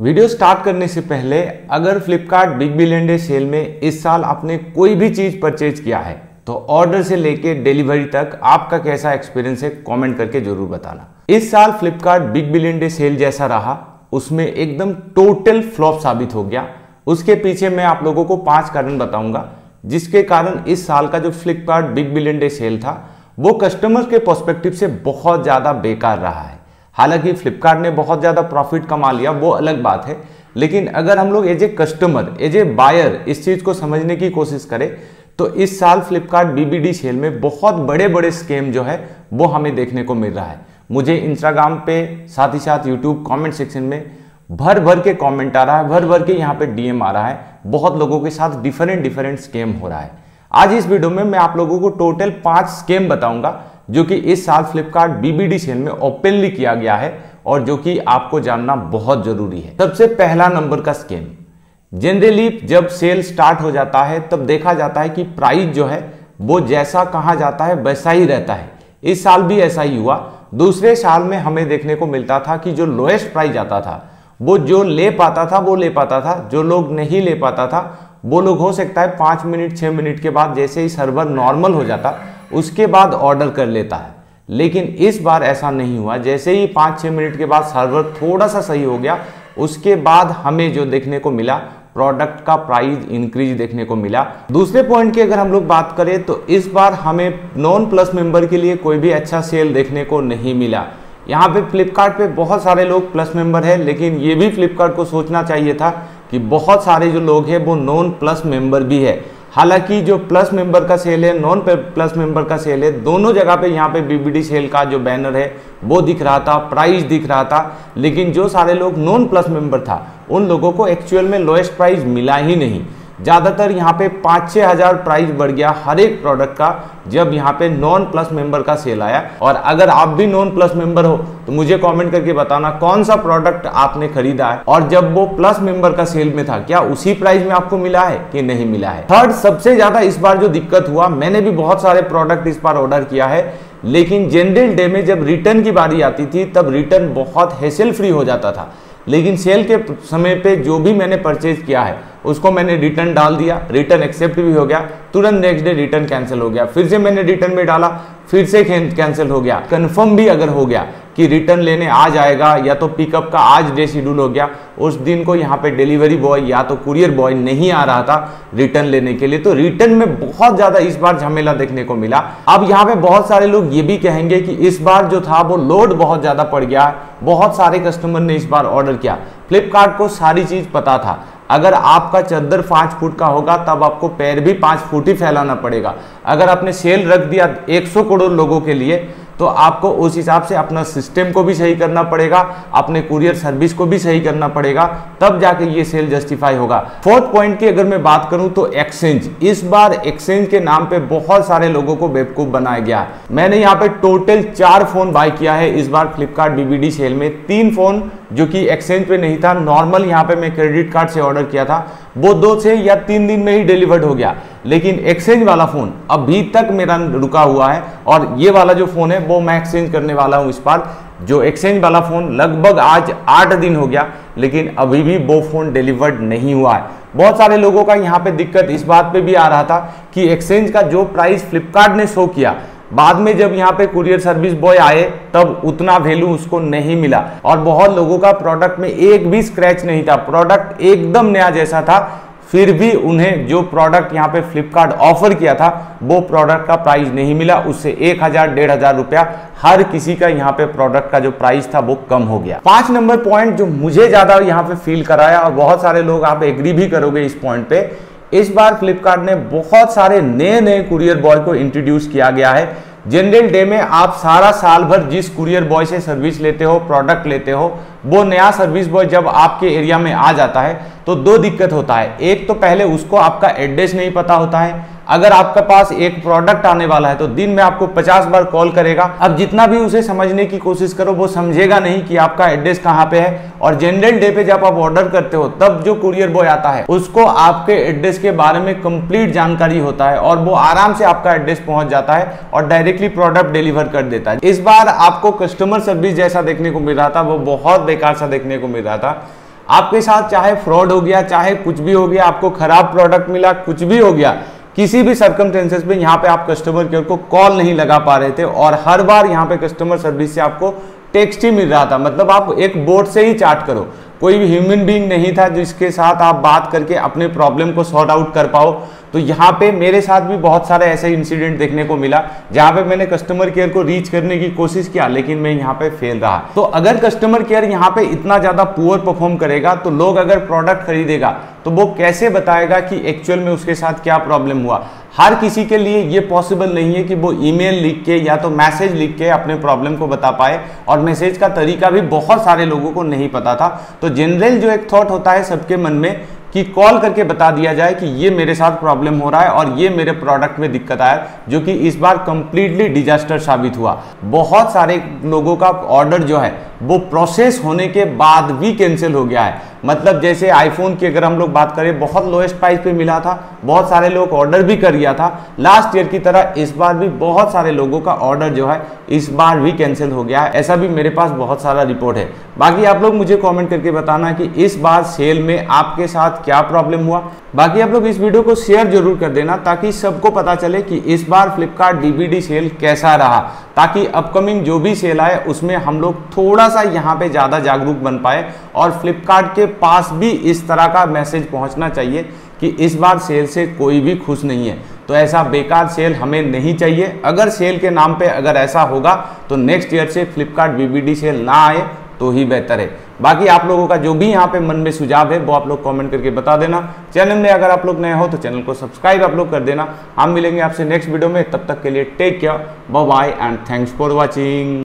Video start करने से पहले, अगर Flipkart big billion day sale में इस साल आपने कोई भी चीज़ परचेज किया है तो ऑर्डर से लेके डिलीवरी तक आपका कैसा एक्सपीरियंस है कमेंट करके ज़रूर बताना। इस साल Flipkart big billion day sale जैसा रहा, उसमें एकदम टोटल फ्लॉप साबित हो गया। उसके पीछे मैं आप लोगों को पाँच कारण बताऊँगा, जिसके कारण इस साल का जो Flipkart big billion day sale था, वो कस्टमर्स के पर्सपेक्टिव से बहुत ज़्यादा बेकार रहा है। हालाँकि फ्लिपकार्ट ने बहुत ज़्यादा प्रॉफिट कमा लिया, वो अलग बात है। लेकिन अगर हम लोग as a customer as a buyer इस चीज़ को समझने की कोशिश करें तो इस साल फ्लिपकार्ट बीबीडी सेल में बहुत बड़े बड़े स्केम जो है, वो हमें देखने को मिल रहा है। मुझे इंस्टाग्राम पे साथ ही साथ यूट्यूब कमेंट सेक्शन में भर भर के कमेंट आ रहा है भर भर के यहाँ पे डीएम आ रहा है। बहुत लोगों के साथ डिफरेंट डिफरेंट स्केम हो रहा है। आज इस वीडियो में मैं आप लोगों को टोटल पाँच स्केम बताऊँगा। जो कि इस साल फ्लिपकार्ट बीबीडी सेल में ओपनली किया गया है और जो कि आपको जानना बहुत ज़रूरी है। सबसे पहला नंबर का स्केम जनरली जब सेल स्टार्ट हो जाता है, तब देखा जाता है कि प्राइस जो है, वो जैसा कहा जाता है, वैसा ही रहता है। इस साल भी ऐसा ही हुआ। दूसरे साल में हमें देखने को मिलता था कि जो लोएस्ट प्राइस आता था, वो जो ले पाता था, वो ले पाता था। जो लोग नहीं ले पाता था, वो लोग हो सकता है पाँच मिनट छः मिनट के बाद जैसे ही सर्वर नॉर्मल हो जाता उसके बाद ऑर्डर कर लेता है। लेकिन इस बार ऐसा नहीं हुआ। जैसे ही पाँच छः मिनट के बाद सर्वर थोड़ा सा सही हो गया, उसके बाद हमें जो देखने को मिला प्रोडक्ट का प्राइस इंक्रीज देखने को मिला। दूसरे पॉइंट की अगर हम लोग बात करें तो इस बार हमें नॉन प्लस मेंबर के लिए कोई भी अच्छा सेल देखने को नहीं मिला। यहाँ पे फ्लिपकार्ट पे बहुत सारे लोग प्लस मेंबर है, लेकिन ये भी फ्लिपकार्ट को सोचना चाहिए था कि बहुत सारे जो लोग हैं, वो नॉन प्लस मेंबर भी है। हालाँकि जो प्लस मेंबर का सेल है नॉन प्लस मेंबर का सेल है, दोनों जगह पे यहाँ पे बीबीडी सेल का जो बैनर है, वो दिख रहा था प्राइस दिख रहा था, लेकिन जो सारे लोग नॉन प्लस मेंबर था, उन लोगों को एक्चुअल में लोएस्ट प्राइस मिला ही नहीं। ज़्यादातर यहाँ पे पाँच छः हज़ार प्राइस बढ़ गया हर एक प्रोडक्ट का, जब यहाँ पे नॉन प्लस मेंबर का सेल आया। और अगर आप भी नॉन प्लस मेंबर हो तो मुझे कमेंट करके बताना कौन सा प्रोडक्ट आपने खरीदा है। और जब वो प्लस मेंबर का सेल में था, क्या उसी प्राइस में आपको मिला है कि नहीं मिला है? थर्ड सबसे ज़्यादा इस बार जो दिक्कत हुआ, मैंने भी बहुत सारे प्रोडक्ट इस बार ऑर्डर किया है, लेकिन जनरल डे में जब रिटर्न की बारी आती थी, तब रिटर्न बहुत हैसेल फ्री हो जाता था। लेकिन सेल के समय पे जो भी मैंने परचेज किया है उसको मैंने रिटर्न डाल दिया रिटर्न एक्सेप्ट भी हो गया, तुरंत नेक्स्ट डे रिटर्न कैंसिल हो गया। फिर से मैंने रिटर्न में डाला, फिर से कैंसिल हो गया। कंफर्म भी अगर हो गया कि रिटर्न लेने आ जाएगा या तो पिकअप का आज डे शेड्यूल हो गया, उस दिन को यहाँ पे डिलीवरी बॉय या तो कुरियर बॉय नहीं आ रहा था रिटर्न लेने के लिए। तो रिटर्न में बहुत ज़्यादा इस बार झमेला देखने को मिला। अब यहाँ पे बहुत सारे लोग ये भी कहेंगे कि इस बार जो था वो लोड बहुत ज़्यादा पड़ गया। बहुत सारे कस्टमर ने इस बार ऑर्डर किया। फ्लिपकार्ट को सारी चीज़ पता था। अगर आपका चद्दर पाँच फुट का होगा, तब आपको पैर भी पाँच फुट ही फैलाना पड़ेगा। अगर आपने सेल रख दिया 100 करोड़ लोगों के लिए तो आपको उस हिसाब से अपना सिस्टम को भी सही करना पड़ेगा, अपने कुरियर सर्विस को भी सही करना पड़ेगा, तब जाके ये सेल जस्टिफाई होगा। फोर्थ पॉइंट की अगर मैं बात करूँ तो एक्सचेंज इस बार एक्सचेंज के नाम पे बहुत सारे लोगों को बेवकूफ़ बनाया गया। मैंने यहाँ पे टोटल चार फ़ोन बाय किया है, इस बार फ्लिपकार्ट बीबीडी सेल में। तीन फ़ोन जो कि एक्सचेंज पे नहीं था नॉर्मल यहाँ पे मैं क्रेडिट कार्ड से ऑर्डर किया था। वो दो से या तीन दिन में ही डिलीवर्ड हो गया। लेकिन एक्सचेंज वाला फ़ोन अभी तक मेरा रुका हुआ है और ये वाला जो फ़ोन है, वो मैं एक्सचेंज करने वाला हूँ इस बार। जो एक्सचेंज वाला फ़ोन लगभग आज आठ दिन हो गया, लेकिन अभी भी वो फ़ोन डिलीवर्ड नहीं हुआ है। बहुत सारे लोगों का यहाँ पे दिक्कत इस बात पे भी आ रहा था कि एक्सचेंज का जो प्राइस फ्लिपकार्ट ने शो किया बाद में जब यहाँ पे कुरियर सर्विस बॉय आए, तब उतना वैल्यू उसको नहीं मिला। और बहुत लोगों का प्रोडक्ट में एक भी स्क्रैच नहीं था। प्रोडक्ट एकदम नया जैसा था। फिर भी उन्हें जो प्रोडक्ट यहाँ पे फ्लिपकार्ट ऑफ़र किया था, वो प्रोडक्ट का प्राइस नहीं मिला। उससे एक हज़ार, डेढ़ हज़ार रुपया हर किसी का यहाँ पे प्रोडक्ट का जो प्राइस था, वो कम हो गया। पाँच नंबर पॉइंट जो मुझे ज़्यादा यहाँ पे फील कराया, और बहुत सारे लोग आप एग्री भी करोगे इस पॉइंट पे इस बार फ्लिपकार्ट ने बहुत सारे नए नए कुरियर बॉय को इंट्रोड्यूस किया गया है। जनरल डे में आप सारा साल भर जिस कुरियर बॉय से सर्विस लेते हो प्रोडक्ट लेते हो, वो नया सर्विस बॉय जब आपके एरिया में आ जाता है तो दो दिक्कत होता है। एक तो पहले उसको आपका एड्रेस नहीं पता होता है अगर आपके पास एक प्रोडक्ट आने वाला है तो दिन में आपको 50 बार कॉल करेगा। अब जितना भी उसे समझने की कोशिश करो, वो समझेगा नहीं कि आपका एड्रेस कहाँ पे है। और जनरल डे पे जब आप ऑर्डर करते हो, तब जो कुरियर बॉय आता है, उसको आपके एड्रेस के बारे में कंप्लीट जानकारी होता है और वो आराम से आपका एड्रेस पहुँच जाता है और डायरेक्टली प्रोडक्ट डिलीवर कर देता है। इस बार आपको कस्टमर सर्विस जैसा देखने को मिल रहा था, वो बहुत बेकार सा देखने को मिल रहा था। आपके साथ चाहे फ्रॉड हो गया, चाहे कुछ भी हो गया, आपको खराब प्रोडक्ट मिला, कुछ भी हो गया किसी भी सर्कमटेंसेस में यहाँ पे आप कस्टमर केयर को कॉल नहीं लगा पा रहे थे और हर बार यहाँ पे कस्टमर सर्विस से आपको टेक्स्ट ही मिल रहा था। मतलब आप एक बोर्ड से ही चार्ट करो। कोई भी ह्यूमन बीइंग नहीं था जिसके साथ आप बात करके अपने प्रॉब्लम को सॉर्ट आउट कर पाओ। तो यहाँ पे मेरे साथ भी बहुत सारे ऐसे इंसिडेंट देखने को मिला, जहाँ पे मैंने कस्टमर केयर को रीच करने की कोशिश किया, लेकिन मैं यहाँ पे फेल रहा। तो अगर कस्टमर केयर यहाँ पे इतना ज़्यादा पुअर परफॉर्म करेगा तो लोग अगर प्रोडक्ट खरीदेगा तो वो कैसे बताएगा कि एक्चुअल में उसके साथ क्या प्रॉब्लम हुआ? हर किसी के लिए ये पॉसिबल नहीं है कि वो ईमेल लिख के या तो मैसेज लिख के अपने प्रॉब्लम को बता पाए। और मैसेज का तरीका भी बहुत सारे लोगों को नहीं पता था। तो जनरल जो एक थॉट होता है सबके मन में कि कॉल करके बता दिया जाए कि ये मेरे साथ प्रॉब्लम हो रहा है और ये मेरे प्रोडक्ट में दिक्कत आया, जो कि इस बार कंप्लीटली डिजास्टर साबित हुआ। बहुत सारे लोगों का ऑर्डर जो है, वो प्रोसेस होने के बाद भी कैंसिल हो गया है। मतलब जैसे आईफोन की अगर हम लोग बात करें, बहुत लोएस्ट प्राइस पे मिला था, बहुत सारे लोग ऑर्डर भी कर दिया था। लास्ट ईयर की तरह इस बार भी बहुत सारे लोगों का ऑर्डर जो है, इस बार भी कैंसिल हो गया है। ऐसा भी मेरे पास बहुत सारा रिपोर्ट है। बाकी आप लोग मुझे कॉमेंट करके बताना कि इस बार सेल में आपके साथ क्या प्रॉब्लम हुआ। बाकी आप लोग इस वीडियो को शेयर ज़रूर कर देना, ताकि सबको पता चले कि इस बार फ्लिपकार्ट डीबीडी सेल कैसा रहा। ताकि अपकमिंग जो भी सेल आए, उसमें हम लोग थोड़ा सा यहाँ पे ज़्यादा जागरूक बन पाए, और फ्लिपकार्ट के पास भी इस तरह का मैसेज पहुँचना चाहिए कि इस बार सेल से कोई भी खुश नहीं है। तो ऐसा बेकार सेल हमें नहीं चाहिए। अगर सेल के नाम पे अगर ऐसा होगा तो नेक्स्ट ईयर से फ्लिपकार्ट बीबीडी सेल ना आए तो ही बेहतर है। बाकी आप लोगों का जो भी यहाँ पे मन में सुझाव है, वो आप लोग कमेंट करके बता देना। चैनल में अगर आप लोग नए हो तो चैनल को सब्सक्राइब आप लोग कर देना। हम मिलेंगे आपसे नेक्स्ट वीडियो में। तब तक के लिए take care bye and thanks for watching